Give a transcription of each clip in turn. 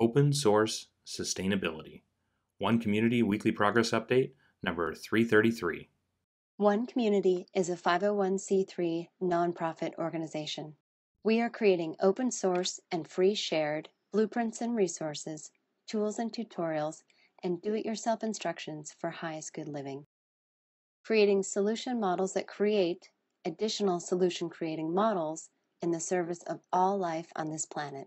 Open Source Sustainability. One Community Weekly Progress Update, number 333. One Community is a 501c3 nonprofit organization. We are creating open source and free shared blueprints and resources, tools and tutorials, and do it yourself instructions for highest good living. Creating solution models that create additional solution creating models in the service of all life on this planet.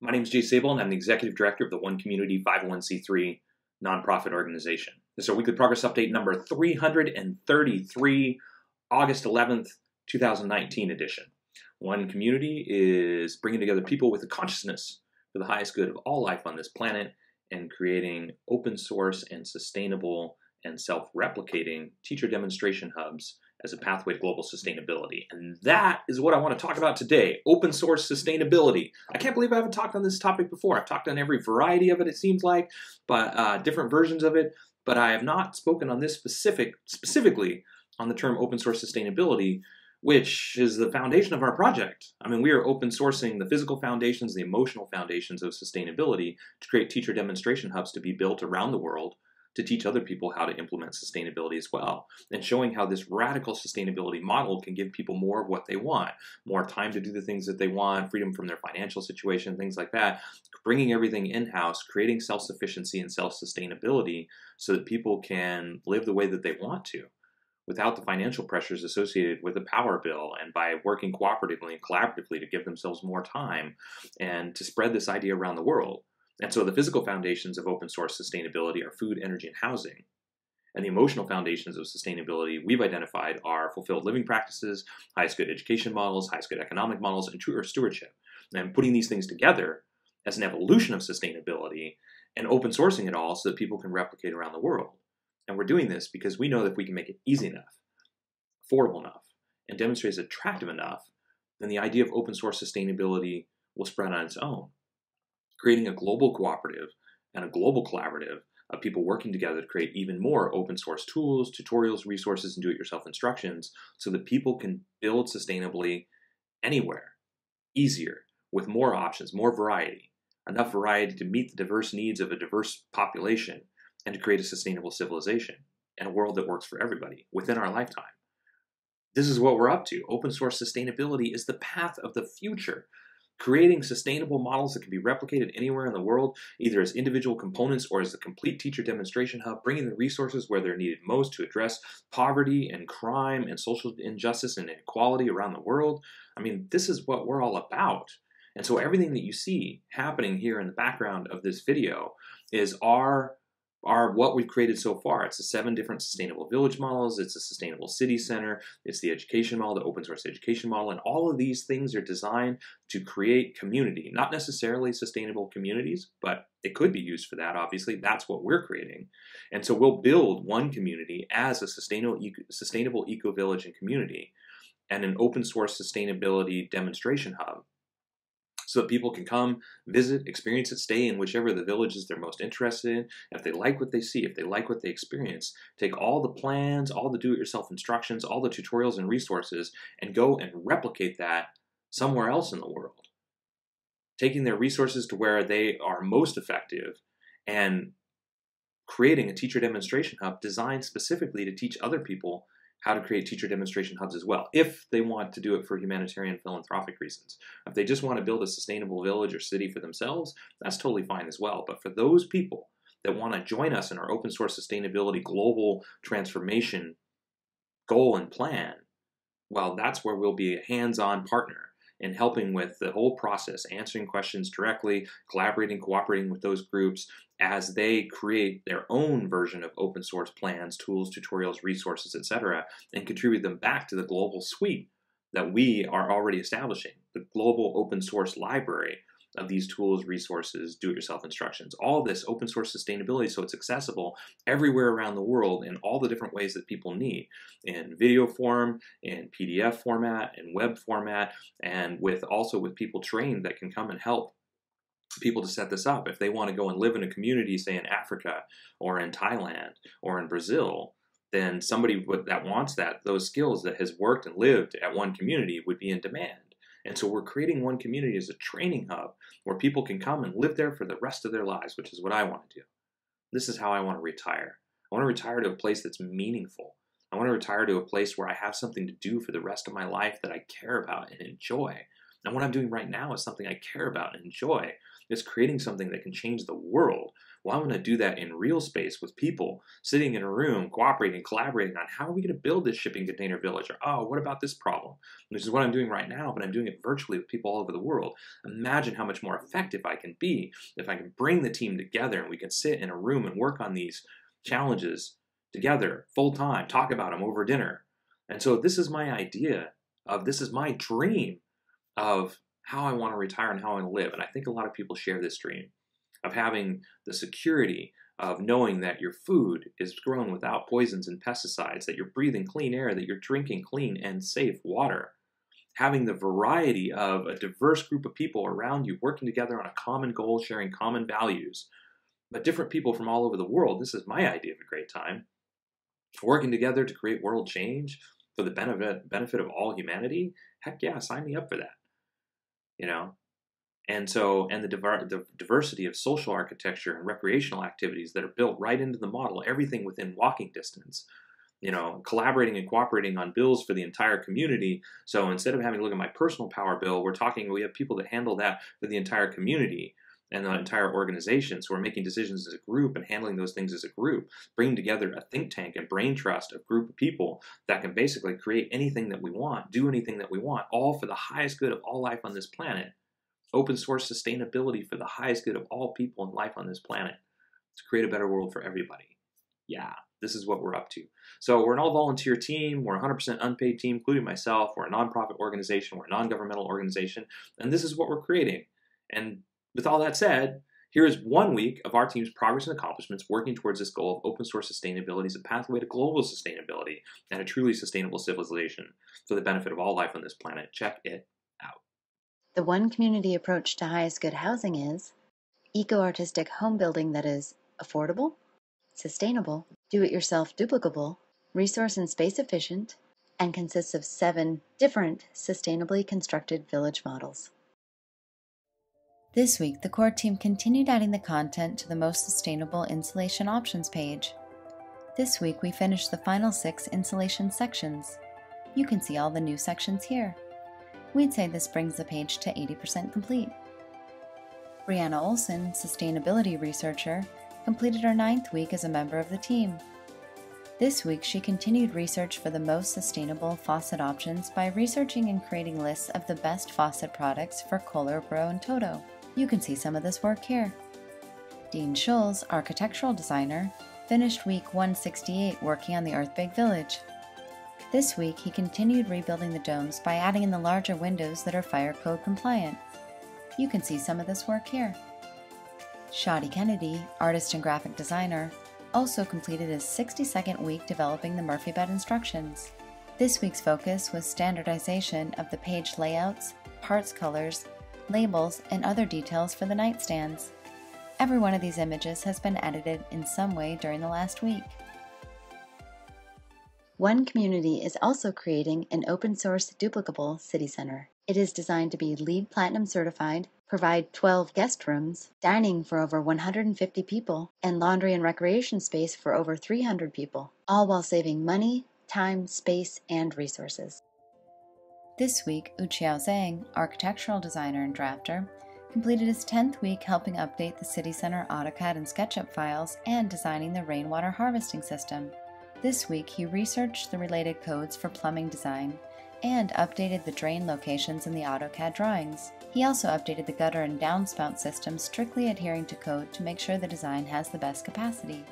My name is Jay Sable, and I'm the Executive Director of the One Community 501c3 nonprofit organization. This is our weekly progress update number 333, August 11th, 2019 edition. One Community is bringing together people with a consciousness for the highest good of all life on this planet and creating open source and sustainable and self replicating teacher demonstration hubs as a pathway to global sustainability. And that is what I want to talk about today open source sustainability. I can't believe I haven't talked on this topic before. I've talked on every variety of it, it seems like, but uh, different versions of it. But I have not spoken on this specific, specifically on the term open source sustainability, which is the foundation of our project. I mean, we are open sourcing the physical foundations, the emotional foundations of sustainability to create teacher demonstration hubs to be built around the world to teach other people how to implement sustainability as well, and showing how this radical sustainability model can give people more of what they want more time to do the things that they want, freedom from their financial situation, things like that. Bringing everything in house, creating self sufficiency and self sustainability so that people can live the way that they want to without the financial pressures associated with a power bill and by working cooperatively and collaboratively to give themselves more time and to spread this idea around the world. And so the physical foundations of open source sustainability are food, energy, and housing. And the emotional foundations of sustainability we've identified are fulfilled living practices, highest good education models, highest good economic models, and true stewardship. And putting these things together as an evolution of sustainability and open sourcing it all so that people can replicate around the world. And we're doing this because we know that if we can make it easy enough, affordable enough, and demonstrate as attractive enough, then the idea of open source sustainability will spread on its own creating a global cooperative and a global collaborative of people working together to create even more open source tools, tutorials, resources, and do it yourself instructions so that people can build sustainably anywhere, easier, with more options, more variety, enough variety to meet the diverse needs of a diverse population and to create a sustainable civilization and a world that works for everybody within our lifetime. This is what we're up to. Open source sustainability is the path of the future creating sustainable models that can be replicated anywhere in the world, either as individual components or as a complete teacher demonstration hub, bringing the resources where they're needed most to address poverty and crime and social injustice and inequality around the world. I mean, this is what we're all about. And so everything that you see happening here in the background of this video is our are what we've created so far. It's the seven different sustainable village models, it's a sustainable city center, it's the education model, the open source education model, and all of these things are designed to create community. Not necessarily sustainable communities, but it could be used for that, obviously. That's what we're creating. And so we'll build one community as a sustainable, sustainable eco village and community and an open source sustainability demonstration hub so that people can come, visit, experience it, stay in whichever the villages they're most interested in. if they like what they see, if they like what they experience, take all the plans, all the do it yourself instructions, all the tutorials and resources, and go and replicate that somewhere else in the world. Taking their resources to where they are most effective and creating a teacher demonstration hub designed specifically to teach other people how to create teacher demonstration hubs as well, if they want to do it for humanitarian philanthropic reasons. If they just want to build a sustainable village or city for themselves, that's totally fine as well. But for those people that want to join us in our open source sustainability global transformation goal and plan, well, that's where we'll be a hands on partner in helping with the whole process, answering questions directly, collaborating, cooperating with those groups as they create their own version of open source plans, tools, tutorials, resources, etc., and contribute them back to the global suite that we are already establishing, the global open source library of these tools, resources, do-it-yourself instructions, all this open source sustainability so it's accessible everywhere around the world in all the different ways that people need, in video form, in PDF format, in web format, and with also with people trained that can come and help people to set this up. If they want to go and live in a community, say in Africa or in Thailand or in Brazil, then somebody that wants that, those skills that has worked and lived at one community would be in demand. And so we're creating one community as a training hub where people can come and live there for the rest of their lives, which is what I want to do. This is how I want to retire. I want to retire to a place that's meaningful. I want to retire to a place where I have something to do for the rest of my life that I care about and enjoy. And what I'm doing right now is something I care about and enjoy. It's creating something that can change the world. Well, I want to do that in real space with people sitting in a room, cooperating, and collaborating on how are we going to build this shipping container village? Or, oh, what about this problem? This is what I'm doing right now, but I'm doing it virtually with people all over the world. Imagine how much more effective I can be if I can bring the team together and we can sit in a room and work on these challenges together full time, talk about them over dinner. And so this is my idea of this is my dream of how I want to retire and how I want to live. And I think a lot of people share this dream of having the security of knowing that your food is grown without poisons and pesticides, that you're breathing clean air, that you're drinking clean and safe water. Having the variety of a diverse group of people around you working together on a common goal, sharing common values, but different people from all over the world. This is my idea of a great time. Working together to create world change for the benefit benefit of all humanity. Heck yeah, sign me up for that. You know, and so and the, diver- the, diversity of social architecture and recreational activities that are built right into the model everything within walking distance you know collaborating and cooperating on bills for the entire community so instead of having to look at my personal power bill we're talking we have people that handle that for the entire community and the entire organization. So we're making decisions as a group and handling those things as a group, bringing together a think tank and brain trust of group of people that can basically create anything that we want, do anything that we want, all for the highest good of all life on this planet. Open source sustainability for the highest good of all people and life on this planet to create a better world for everybody. Yeah, this is what we're up to. So we're an all volunteer team. We're a 100% unpaid team, including myself. We're a nonprofit organization. We're a non governmental organization. And this is what we're creating. And with all that said, here is one week of our team's progress and accomplishments working towards this goal of open source sustainability as a pathway to global sustainability and a truly sustainable civilization for the benefit of all life on this planet. Check it out. The one community approach to highest good housing is eco artistic home building that is affordable, sustainable, do it yourself duplicable, resource and space efficient, and consists of seven different sustainably constructed village models. This week, the core team continued adding the content to the most sustainable insulation options page. This week, we finished the final six insulation sections. You can see all the new sections here. We'd say this brings the page to 80% complete. Brianna Olson, sustainability researcher, completed her ninth week as a member of the team. This week, she continued research for the most sustainable faucet options by researching and creating lists of the best faucet products for Kohler, Bro, and Toto. You can see some of this work here. Dean Schulz, architectural designer, finished week 168 working on the Earthbag Village. This week, he continued rebuilding the domes by adding in the larger windows that are fire code compliant. You can see some of this work here. Shadi Kennedy, artist and graphic designer, also completed his 62nd week developing the Murphy bed instructions. This week's focus was standardization of the page layouts, parts colors, labels, and other details for the nightstands. Every one of these images has been edited in some way during the last week. One Community is also creating an open source duplicable city center. It is designed to be LEED Platinum certified, provide 12 guest rooms, dining for over 150 people, and laundry and recreation space for over 300 people, all while saving money, time, space, and resources. This week, Uqiao Zhang, architectural designer and drafter, completed his 10th week helping update the City Center AutoCAD and SketchUp files and designing the rainwater harvesting system. This week, he researched the related codes for plumbing design and updated the drain locations in the AutoCAD drawings. He also updated the gutter and downspout system, strictly adhering to code to make sure the design has the best capacity.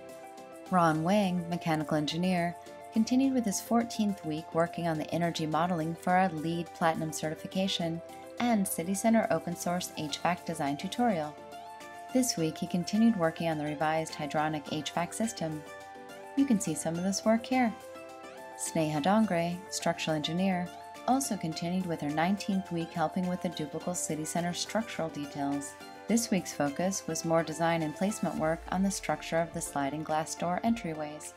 Ron Wang, mechanical engineer, continued with his 14th week working on the energy modeling for our LEED Platinum certification and City Center open source HVAC design tutorial. This week, he continued working on the revised hydronic HVAC system. You can see some of this work here. Sneha Dongre, structural engineer, also continued with her 19th week helping with the duplicable City Center structural details. This week's focus was more design and placement work on the structure of the sliding glass door entryways.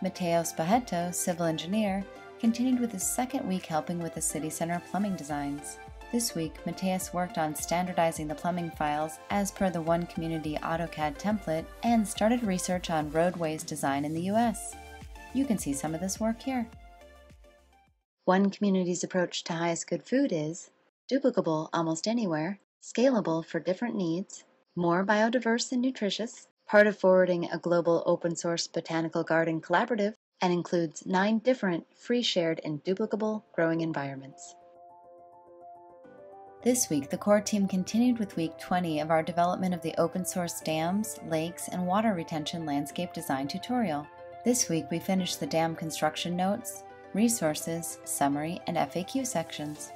Matteo Spahetto, civil engineer, continued with his second week helping with the city center plumbing designs. This week, Mateus worked on standardizing the plumbing files as per the One Community AutoCAD template and started research on roadways design in the US. You can see some of this work here. One Community's approach to highest good food is duplicable almost anywhere, scalable for different needs, more biodiverse and nutritious, part of forwarding a global open source botanical garden collaborative, and includes nine different free shared and duplicable growing environments. This week, the core team continued with week 20 of our development of the open source dams, lakes, and water retention landscape design tutorial. This week, we finished the dam construction notes, resources, summary, and FAQ sections.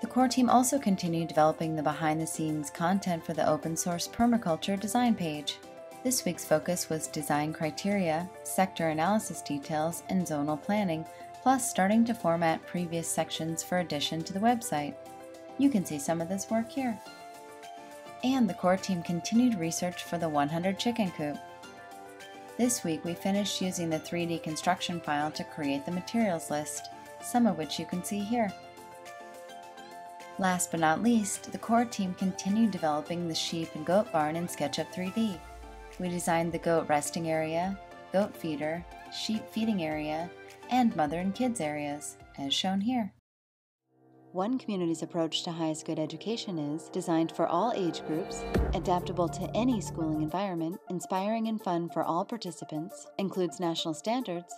The core team also continued developing the behind the scenes content for the open source permaculture design page. This week's focus was design criteria, sector analysis details, and zonal planning, plus starting to format previous sections for addition to the website. You can see some of this work here. And the core team continued research for the 100 chicken coop. This week we finished using the 3D construction file to create the materials list, some of which you can see here. Last but not least, the core team continued developing the sheep and goat barn in SketchUp 3D. We designed the goat resting area, goat feeder, sheep feeding area, and mother and kids areas, as shown here. One community's approach to highest good education is designed for all age groups, adaptable to any schooling environment, inspiring and fun for all participants, includes national standards,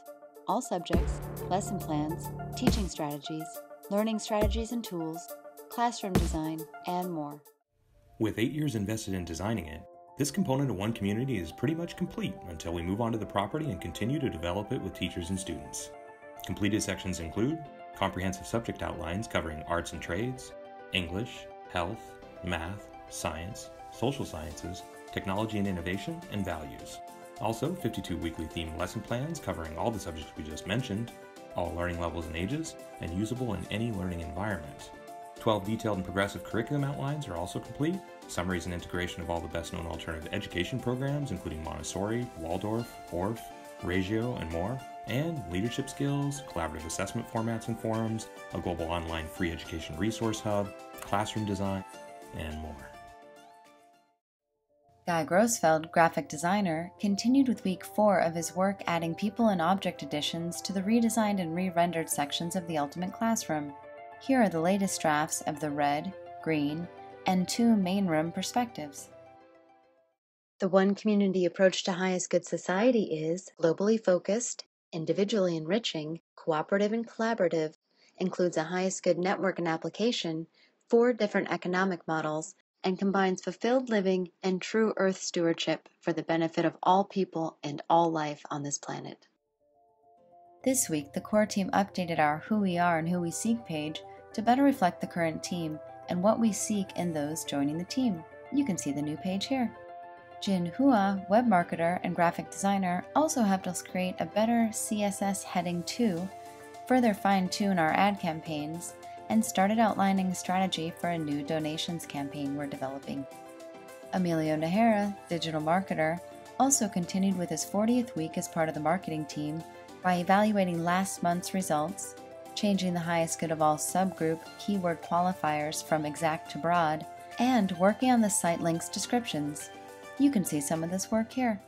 all subjects, lesson plans, teaching strategies, learning strategies and tools, classroom design, and more. With eight years invested in designing it, this component of One Community is pretty much complete until we move on to the property and continue to develop it with teachers and students. Completed sections include comprehensive subject outlines covering arts and trades, English, health, math, science, social sciences, technology and innovation, and values. Also, 52 weekly themed lesson plans covering all the subjects we just mentioned, all learning levels and ages, and usable in any learning environment. 12 detailed and progressive curriculum outlines are also complete, summaries and integration of all the best known alternative education programs, including Montessori, Waldorf, Orff, Reggio, and more, and leadership skills, collaborative assessment formats and forums, a global online free education resource hub, classroom design, and more. Guy Grossfeld, graphic designer, continued with week four of his work adding people and object additions to the redesigned and re rendered sections of the Ultimate Classroom. Here are the latest drafts of the red, green, and two main room perspectives. The one community approach to highest good society is globally focused, individually enriching, cooperative and collaborative, includes a highest good network and application, four different economic models, and combines fulfilled living and true earth stewardship for the benefit of all people and all life on this planet. This week, the core team updated our Who We Are and Who We Seek page to better reflect the current team and what we seek in those joining the team. You can see the new page here. Jin Hua, web marketer and graphic designer, also helped us create a better CSS heading too, further fine tune our ad campaigns, and started outlining a strategy for a new donations campaign we're developing. Emilio Nahara, digital marketer, also continued with his 40th week as part of the marketing team by evaluating last month's results, changing the highest good of all subgroup keyword qualifiers from exact to broad, and working on the site links descriptions. You can see some of this work here.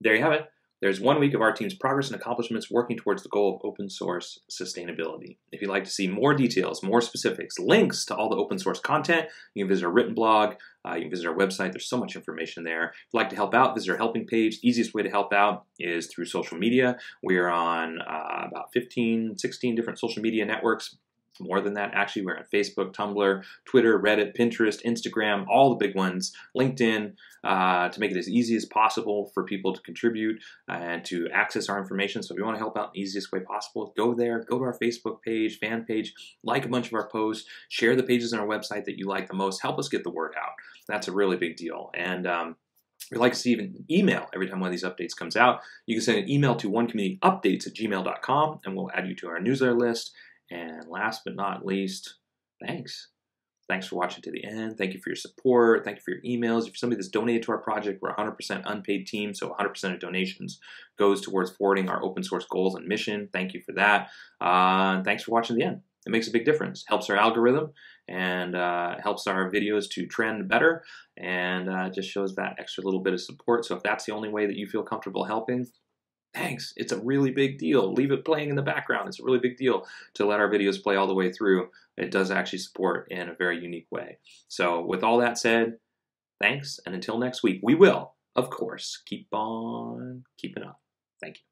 There you have it. There's one week of our team's progress and accomplishments working towards the goal of open source sustainability. If you'd like to see more details, more specifics, links to all the open source content, you can visit our written blog, uh, you can visit our website. There's so much information there. If you'd like to help out, visit our helping page. The Easiest way to help out is through social media. We are on uh, about 15, 16 different social media networks more than that. Actually, we're on Facebook, Tumblr, Twitter, Reddit, Pinterest, Instagram, all the big ones, LinkedIn, uh, to make it as easy as possible for people to contribute and to access our information. So if you want to help out the easiest way possible, go there, go to our Facebook page, fan page, like a bunch of our posts, share the pages on our website that you like the most, help us get the word out. That's a really big deal. And um, We'd like to see an email every time one of these updates comes out. You can send an email to onecommunityupdates at gmail.com and we'll add you to our newsletter list and last but not least, thanks. Thanks for watching to the end. Thank you for your support. Thank you for your emails. If you're somebody that's donated to our project, we're 100% unpaid team, so 100% of donations goes towards forwarding our open source goals and mission. Thank you for that. Uh, thanks for watching to the end. It makes a big difference. Helps our algorithm and uh, helps our videos to trend better and uh, just shows that extra little bit of support. So if that's the only way that you feel comfortable helping, thanks. It's a really big deal. Leave it playing in the background. It's a really big deal to let our videos play all the way through. It does actually support in a very unique way. So with all that said, thanks. And until next week, we will, of course, keep on keeping up. Thank you.